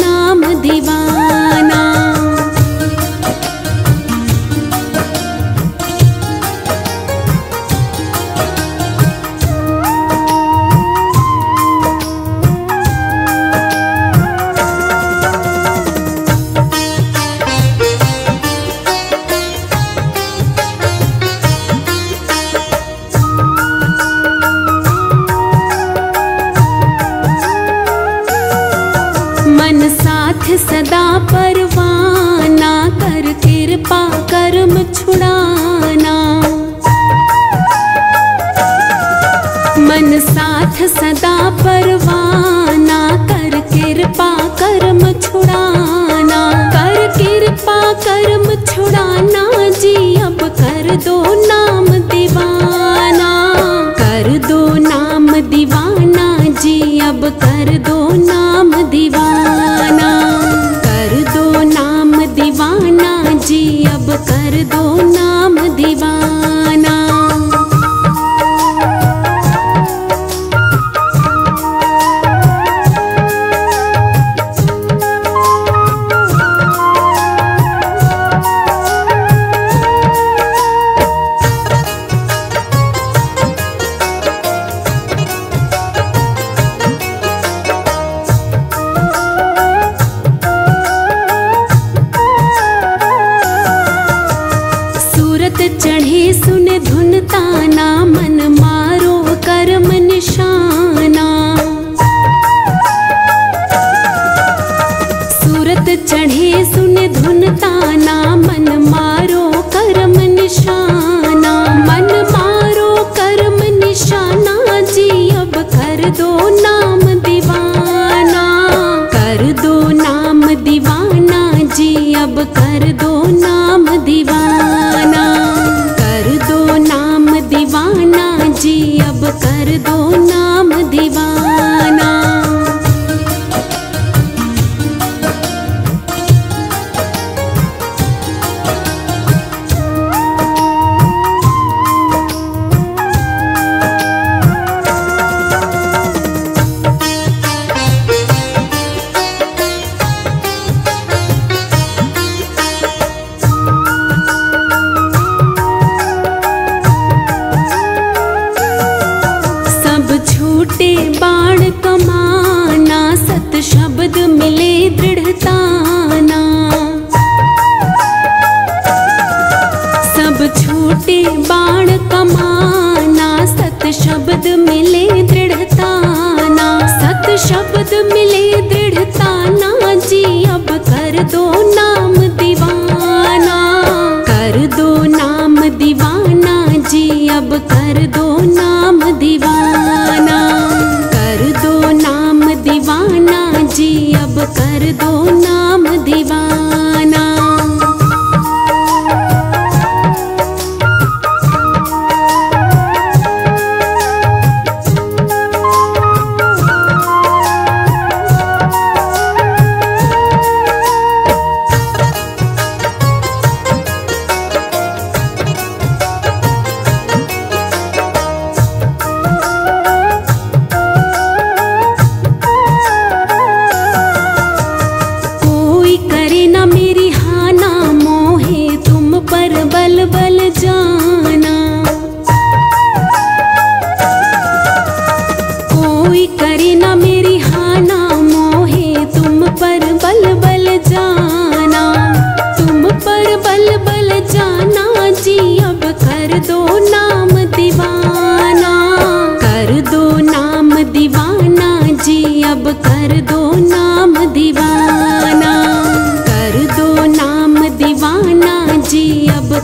नाम दीवाना। कर दो ना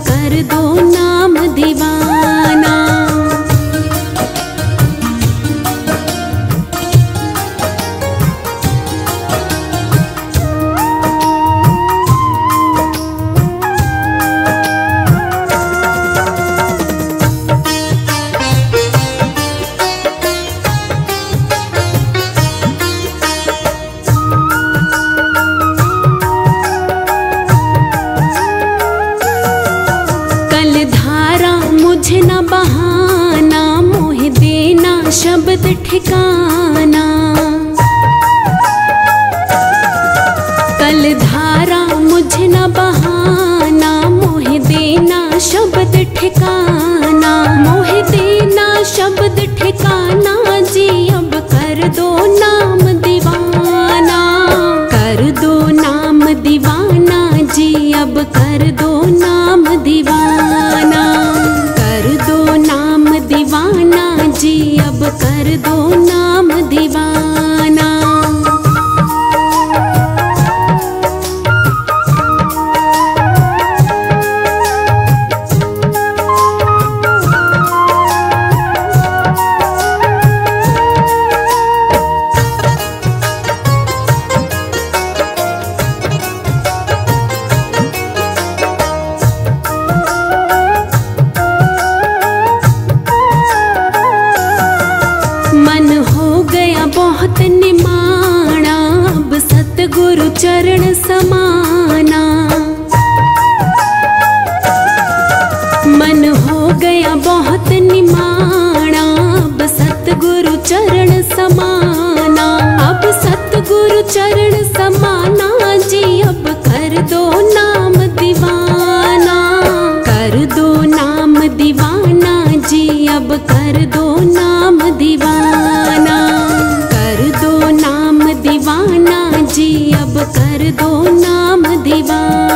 कर दो नाम दीवान। जी अब कर दो नाम दीवान।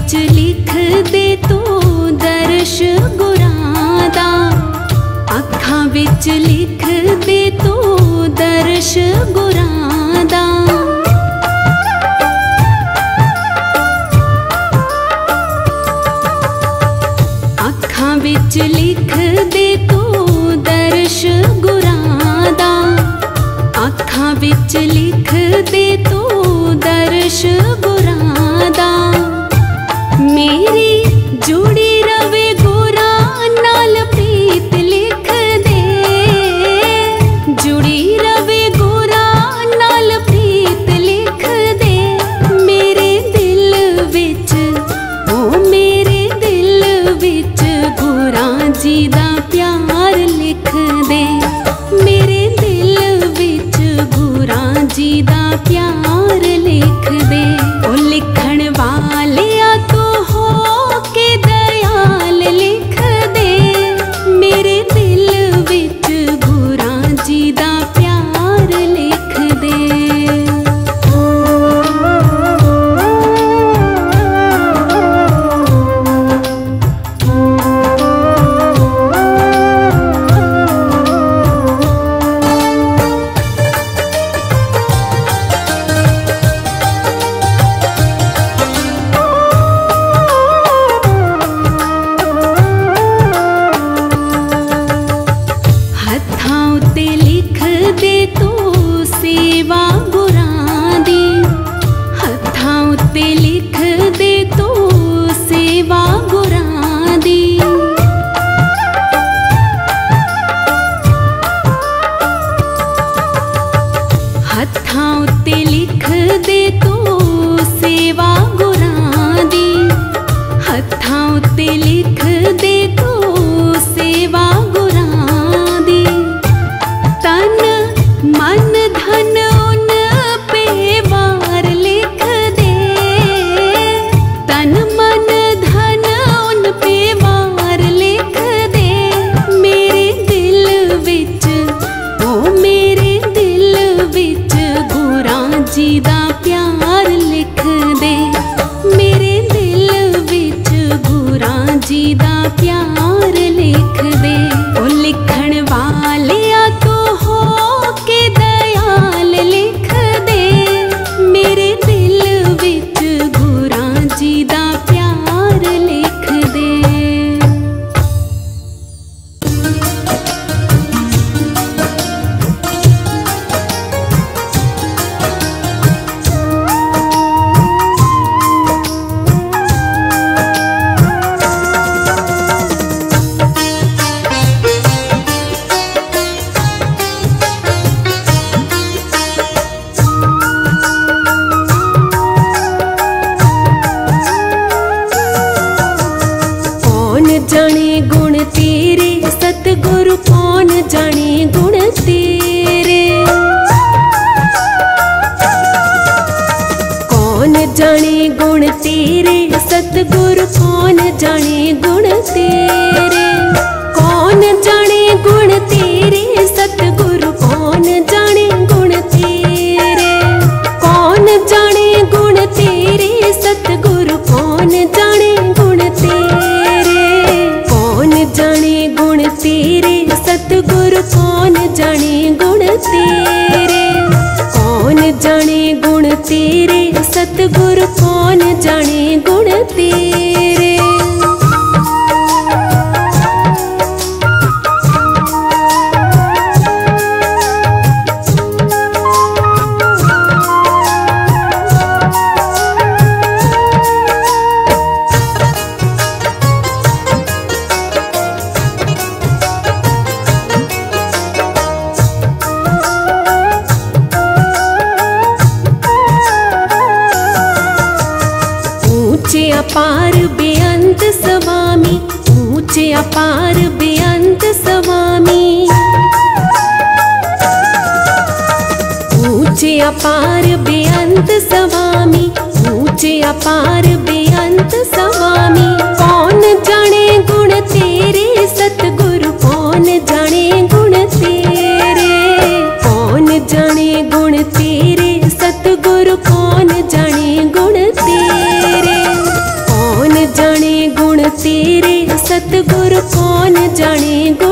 ਅੱਜ ਲਿਖ ਦੇ ਤੂੰ ਦਰਸ਼ ਗੁਰਾਂ ਦਾ। ਅੱਖਾਂ ਵਿੱਚ ਲਿਖ ਦੇ ਤੂੰ ਦਰਸ਼ ਗੁਰਾਂ mas अपार बेअंत स्वामी। ऊँचे अपार बेअंत स्वामी, ऊँचे अपार बेअंत स्वामी। कौन जाने गुण तेरे, सतगुरु कौन जाने गुण तेरे? कौन जाने गुण तेरे, सतगुरु कौन जाने गुण तेरे? कौन जाने गुण तेरे सतगुरु कौन जाने गो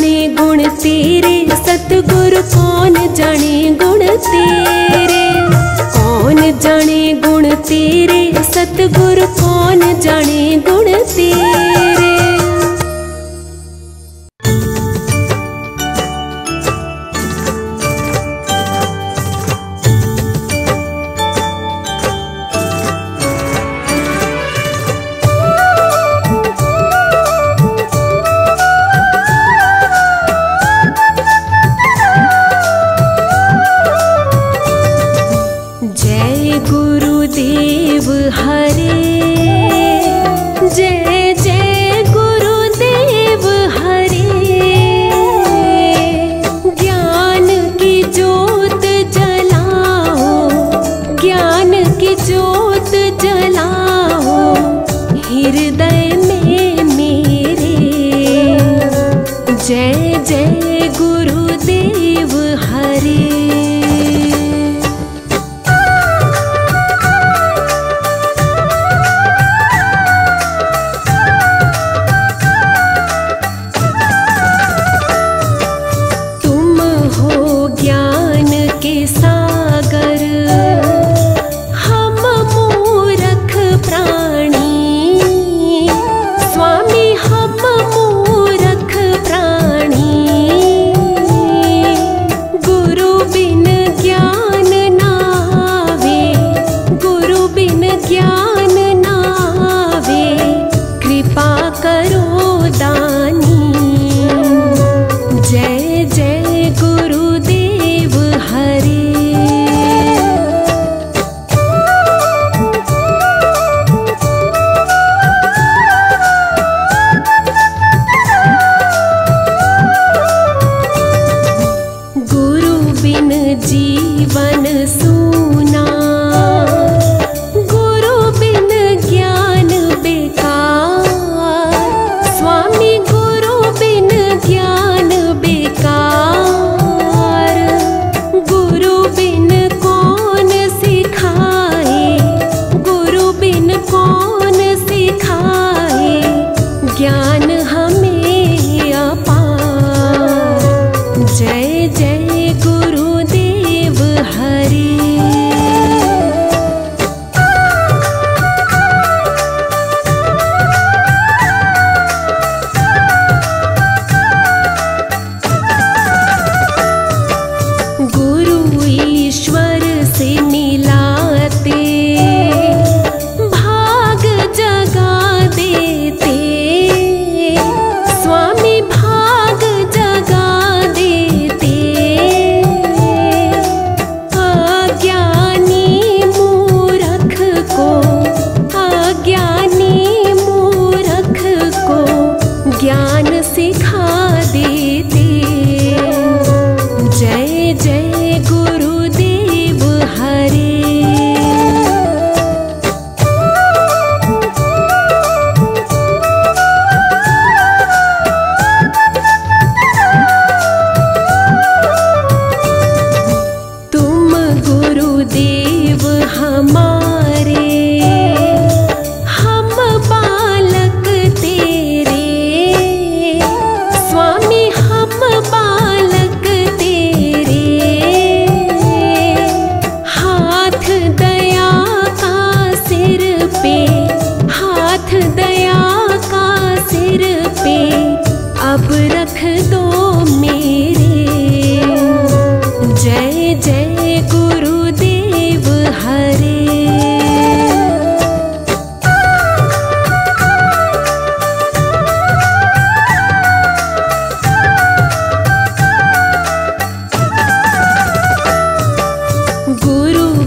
जाने गुण तेरे। सतगुरु कौन जाने गुण तेरे? कौन जाने गुण तेरे? सतगुरु कौन जाने गुण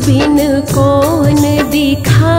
बिन कौन दिखा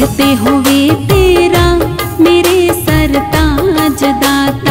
सिर पे हुए तेरा मेरे सर ताज दाता।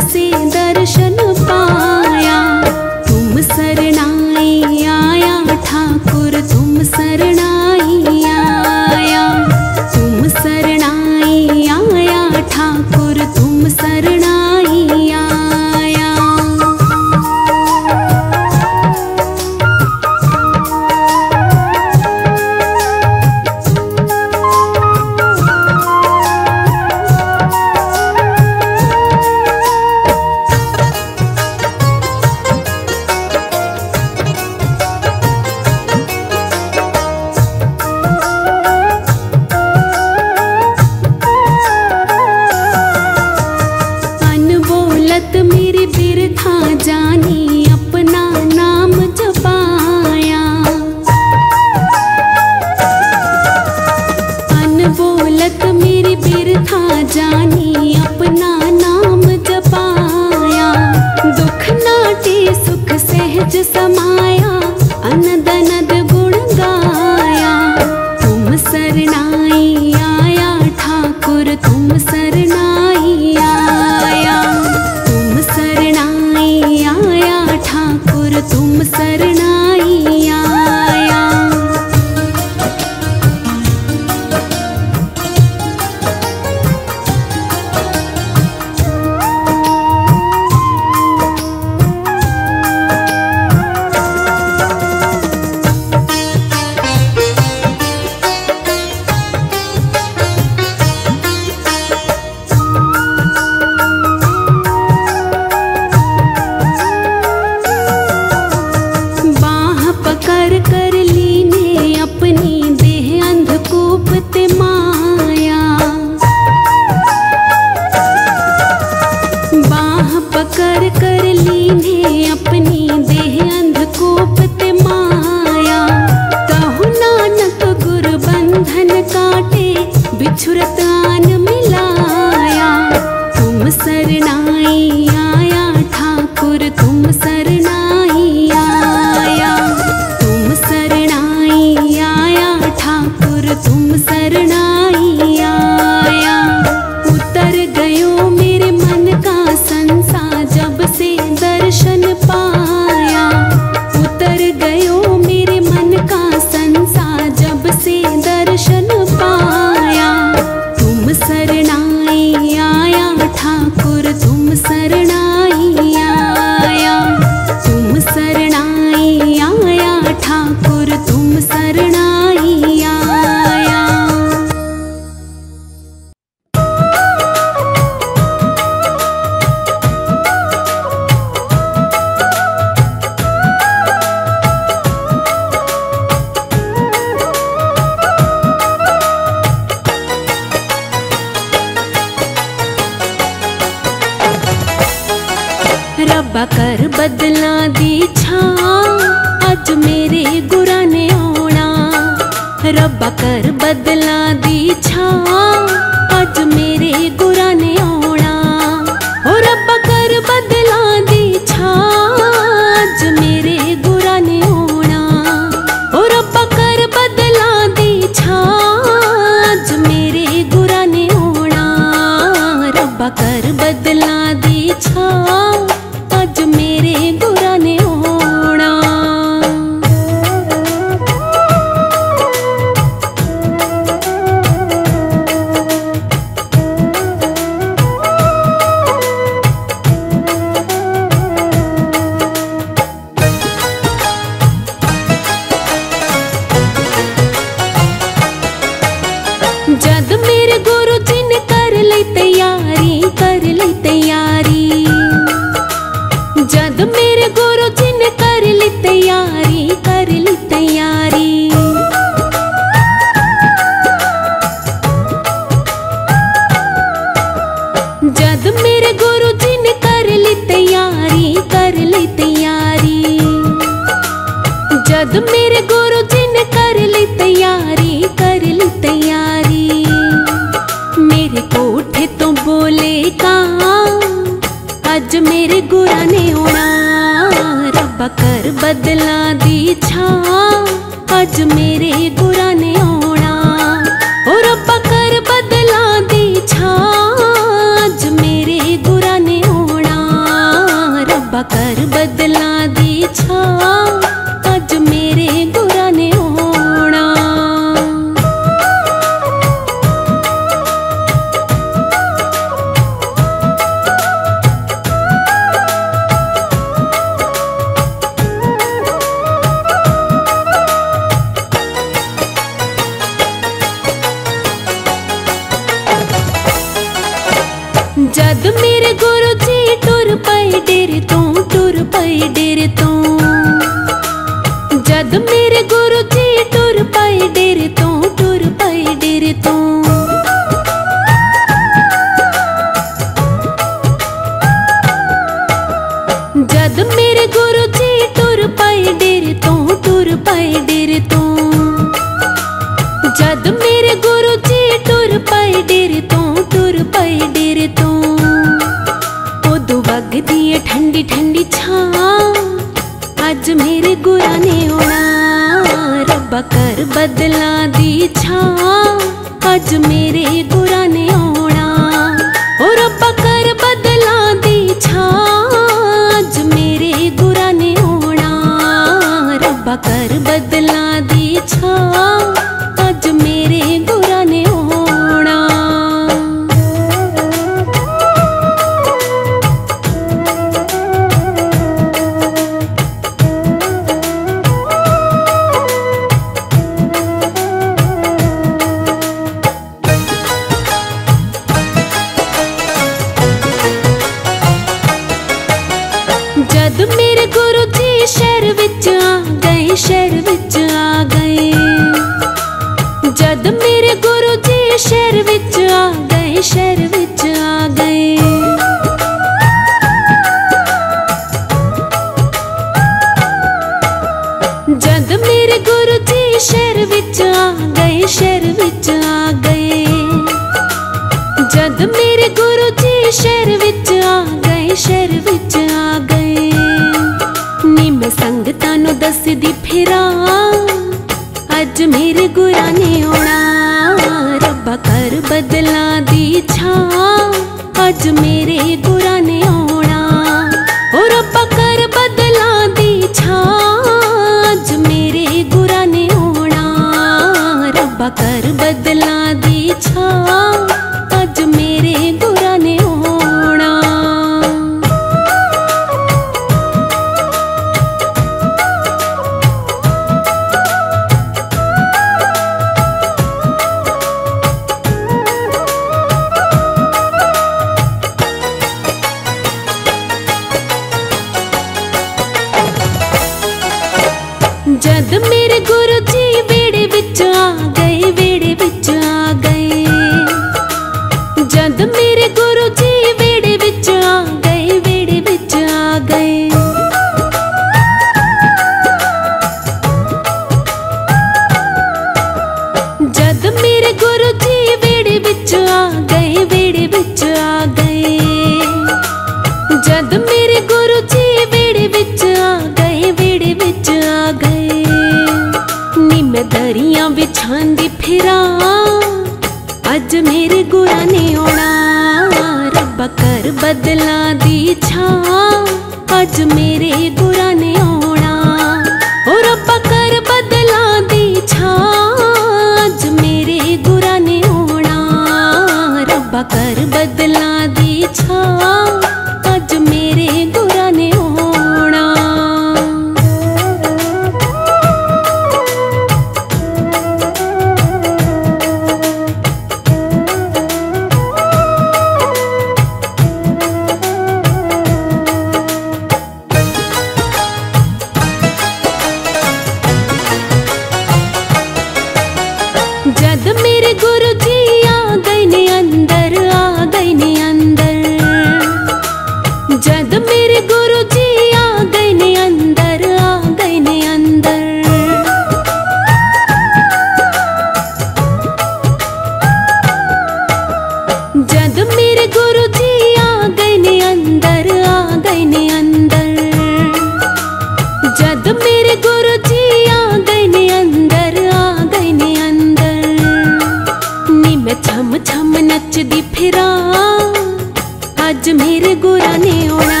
पुराने उड़ा,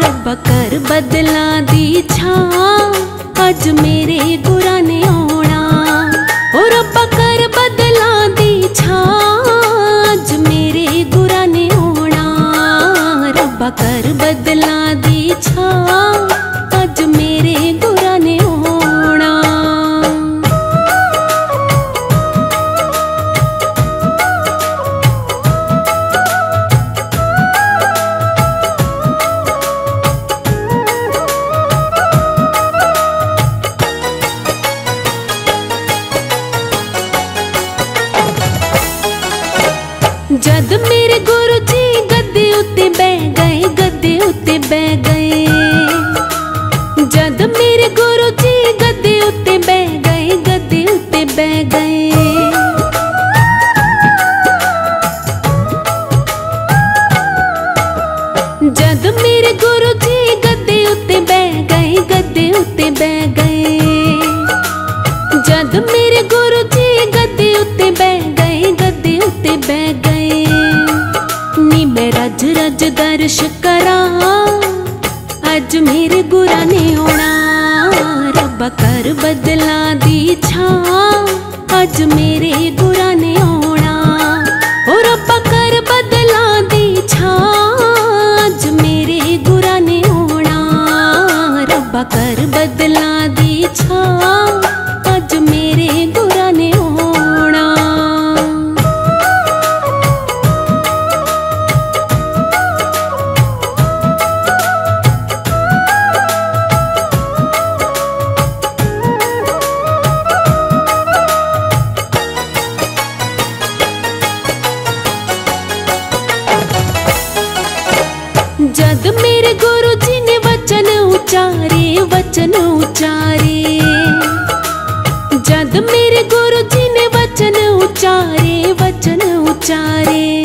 रब कर बदला दी छा अज मेरे गुरा ने ओड़ा ओ रब कर बदला दी छा अज मेरे गुरा ने ओड़ा रब कर बदला दी चारे